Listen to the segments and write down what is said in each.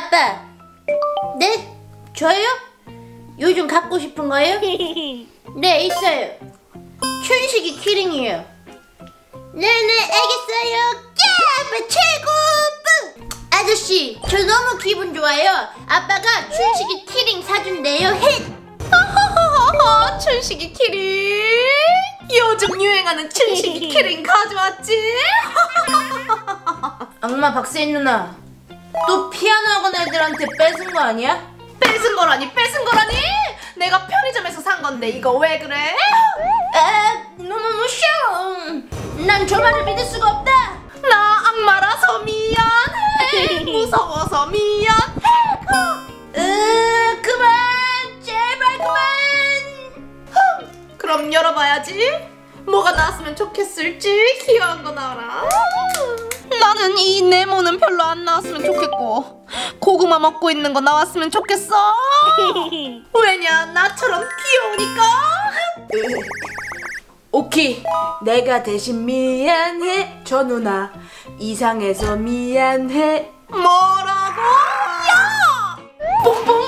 아빠. 네? 저요? 요즘 갖고 싶은 거요? 네, 있어요. 춘식이 keyring이요. 네네, 알겠어요. 야, 아빠 최고! 뿌! 아저씨, 저 너무 기분 좋아요. 아빠가 춘식이 키링 사준대요. 헷! 허허허허 춘식이 키링 요즘 유행하는 춘식이 키링 가져왔지 악마 박세인 누나, 또 피아노 학원 애들한테 뺏은 거 아니야? 뺏은 거라니? 뺏은 거라니? 내가 편의점에서 산 건데 이거 왜 그래? 에, 너무 무셔. 난저 말을 믿을 수가 없다. 나 악마라서 미안해. 무서워서 미안해. 으, 그만, 제발 그만. 그럼 열어봐야지. 뭐가 나왔으면 좋겠을지. 귀여운 거 나와라 나는 이 네모는 별로 안 나왔으면 좋겠고 고구마 먹고 있는 거 나왔으면 좋겠어. 왜냐 나처럼 귀여우니까. 오키 내가 대신 미안해 저 누나. 이상해서 미안해. 뭐라고? 야! 뽕뽕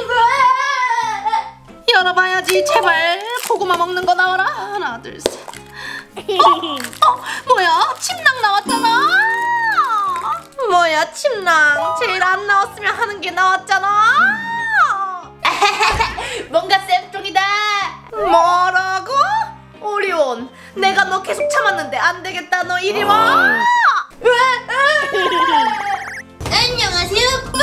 열어봐야지 제발. 고구마 먹는 거 나와라. 하나 둘셋. 어, 어? 뭐야? 침낭 나왔잖아 뭐야 침낭 제일 안 나왔으면 하는 게 나왔잖아 뭔가 쌤통이다. 뭐라고? 오리온 내가 너 계속 참았는데 안 되겠다 너 이리 와 안녕하세요, 뿌.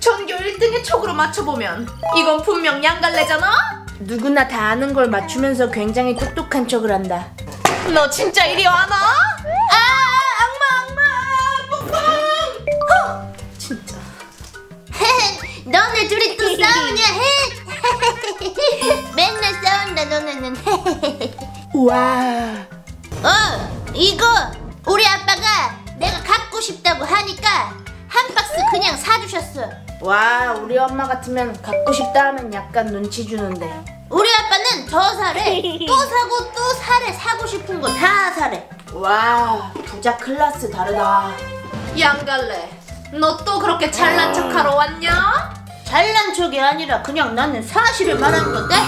전교 1등의 촉으로 맞춰보면 이건 분명 양갈래잖아? 누구나 다 아는 걸 맞추면서 굉장히 똑똑한 척을 한다 너 진짜 이리 와나? 너네 둘이 또 싸우냐? 맨날 싸운다 너네는. 우와 어, 이거 우리 아빠가 내가 갖고 싶다고 하니까 한 박스 그냥 사주셨어. 와 우리 엄마 같으면 갖고 싶다 하면 약간 눈치 주는데 우리 아빠는 더 사래. 또 사고 또 사래. 사고 싶은 거 다 사래. 와 부자 클래스 다르다 양갈래 너 또 그렇게 잘난 척하러 왔냐? 잘난 척이 아니라 그냥 나는 사실을 말한 건데. 헷!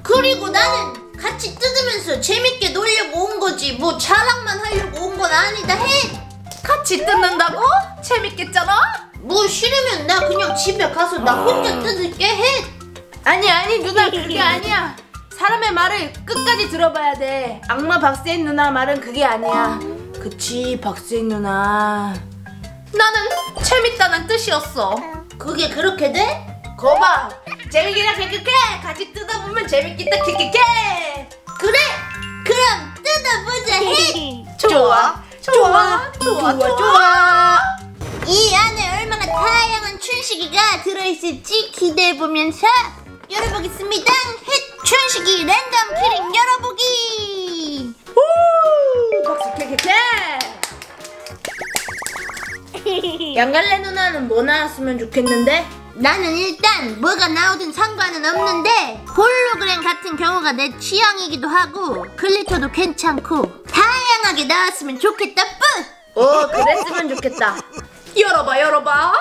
그리고 나는 같이 뜯으면서 재밌게 놀려고 온 거지. 뭐 자랑만 하려고 온 건 아니다. 헷! 같이 뜯는다고? 재밌겠잖아? 뭐 싫으면 나 그냥 집에 가서 나 혼자 뜯을게. 헷! 아니 아니 누나 그게 아니야 사람의 말을 끝까지 들어봐야 돼 악마 박세인 누나 말은 그게 아니야 그치 박세인 누나 나는 재밌다는 뜻이었어 그게 그렇게 돼? 거봐 재밌기나 개그게 같이 뜯어보면 재밌겠다 개그게 그래! 그럼 뜯어보자. 헷! 좋아 좋아 좋아 좋아, 좋아 이 안에 얼마나 다양한 춘식이가 들어있을지 기대해보면서 열어보겠습니다. 헷! 춘식이 랜덤 키링 열어보기! 양갈래 누나는 뭐 나왔으면 좋겠는데? 나는 일단 뭐가 나오든 상관은 없는데 홀로그램 같은 경우가 내 취향이기도 하고 glitter도 괜찮고 다양하게 나왔으면 좋겠다 뿌! 어 그랬으면 좋겠다 열어봐 열어봐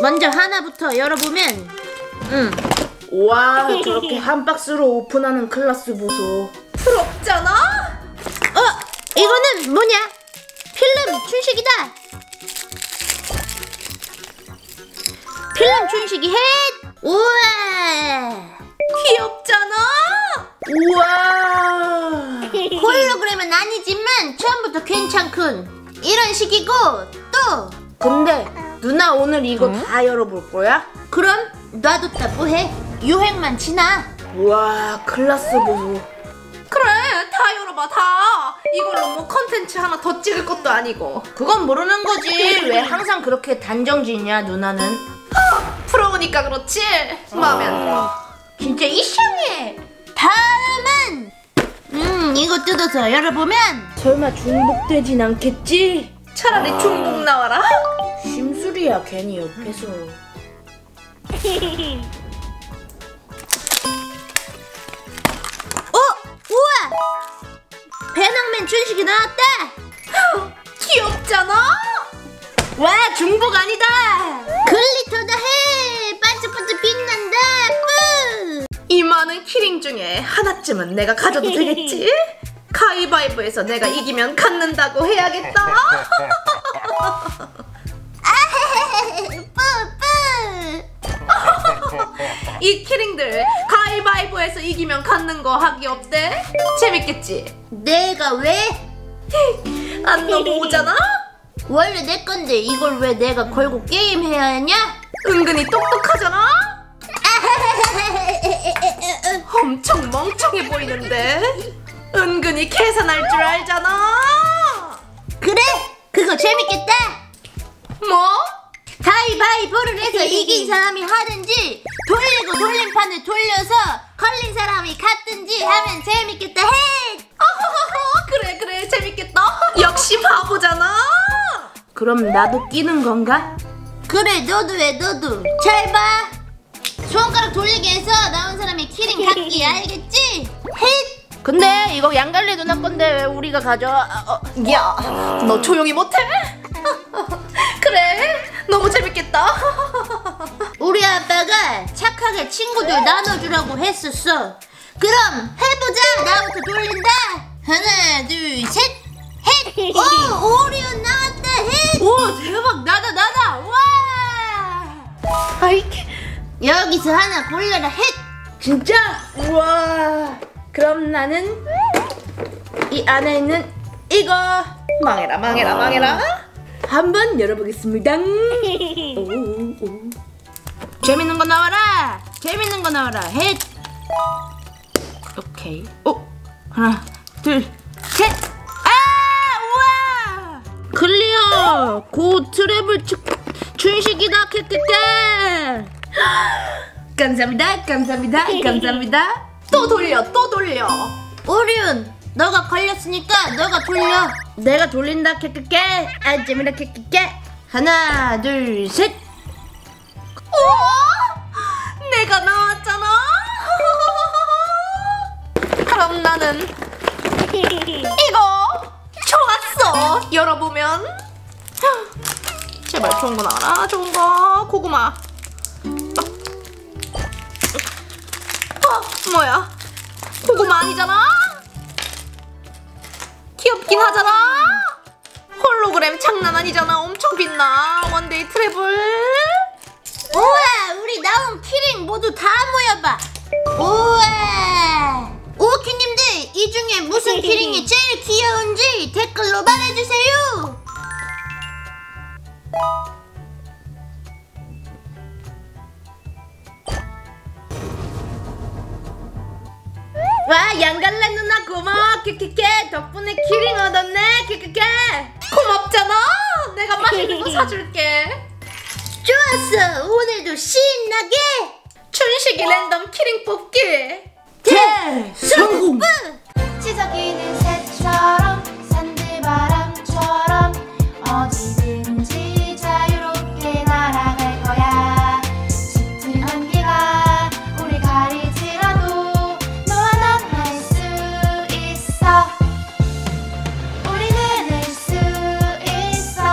먼저 하나부터 열어보면 음와 저렇게 한 박스로 오픈하는 클래스 보소 부럽잖아? 어! 이거는 뭐냐? 필름 춘식이다! 필름 춘식이 헷! 우와! 귀엽잖아? 우와 홀로그램은 아니지만 처음부터 괜찮군 이런 식이고 또 근데 누나 오늘 이거 다 열어볼 거야? 그럼 놔뒀다 뭐해? 유행만 지나 우와 클래스 보소 그래 다 열어봐 다 이걸로 뭐 컨텐츠 하나 더 찍을 것도 아니고 그건 모르는 거지 왜 항상 그렇게 단정지냐 누나는 프로니까 그렇지 마음에 안 들어 진짜 이상해 다음은 음 이거 뜯어서 열어보면 설마 중복되진 않겠지? 차라리 중복 나와라 심술이야 괜히 옆에서 어? 우와! 배낭맨 춘식이 나왔다! 귀엽잖아? 와 중복 아니다. 글리터다 해 반짝반짝 빛난다 뿌 이 많은 키링 중에 하나쯤은 내가 가져도 되겠지? 가위바위보에서 내가 이기면 갖는다고 해야겠다. 뿌뿌 이 키링들 가위바위보에서 이기면 갖는 거 하기 어때? 재밌겠지? 내가 왜? 안 넘어오잖아? 원래 내 건데 이걸 왜 내가 걸고 게임해야 하냐? 은근히 똑똑하잖아? 엄청 멍청해 보이는데? 은근히 계산할 줄 알잖아? 그래 그거 재밌겠다 뭐? 가위바위보를 해서 이긴 사람이 하든지 돌리고 돌림판을 돌려서 걸린 사람이 갔든지 하면 재밌겠다 해 어허허허, 그래 그래 재밌겠다 역시 바보잖아 그럼 나도 끼는 건가? 그래 너도 해 너도 잘 봐 손가락 돌리게 해서 나온 사람이 키링 갖기 알겠지? 헷 근데 이거 양갈래 누나 건데 왜 우리가 가져와? 어, 야, 너 조용히 못해? 그래, 너무 재밌겠다. 우리 아빠가 착하게 친구들 나눠주라고 했었어 그럼 해보자 나부터 돌린다 하나 둘셋헷 오! 오리온 나왔다 헷오 대박 나다 나다 와 아이, 여기서 하나 골라라 헷 진짜 우와 그럼 나는 이 안에 있는 이거 망해라, 망해라, 망해라. 한번 열어보겠습니다. 오, 오. 재밌는 거 나와라. 재밌는 거 나와라. 헷. 오케이. 오 하나 둘 셋. 클리어. 고 트래블 춘 춘식이다. 캐캐캐. 감사합니다. 감사합니다. 감사합니다. 또 돌려, 또 돌려. 오리온 너가 걸렸으니까 너가 돌려 내가 돌린다. 캐캐캐. 아 재미다. 캐캐캐. 하나 둘 셋. 우와, 내가 나왔잖아. 그럼 나는 이거 좋았어. 열어보면 제발 좋은 거 나와라. 좋은 거 고구마. 어, 뭐야? 고구마 아니잖아? 귀엽긴 하잖아. 홀로그램 장난 아니잖아. 엄청 빛나. one day travel. 우와 우리 나온 키링 모두 다 모여봐 우와 오키님들 이 중에 무슨 keyring이 제일 귀여운지 댓글로 말해주세요 와 양갈래 누나 고마워. 키키키 덕분에 키링 얻었네. 키키케 고맙잖아. 내가 맛있는 거 사줄게. 좋았어. 오늘도 신나게. 춘식이 랜덤 키링 뽑기. 대성공. 시작이는 새처럼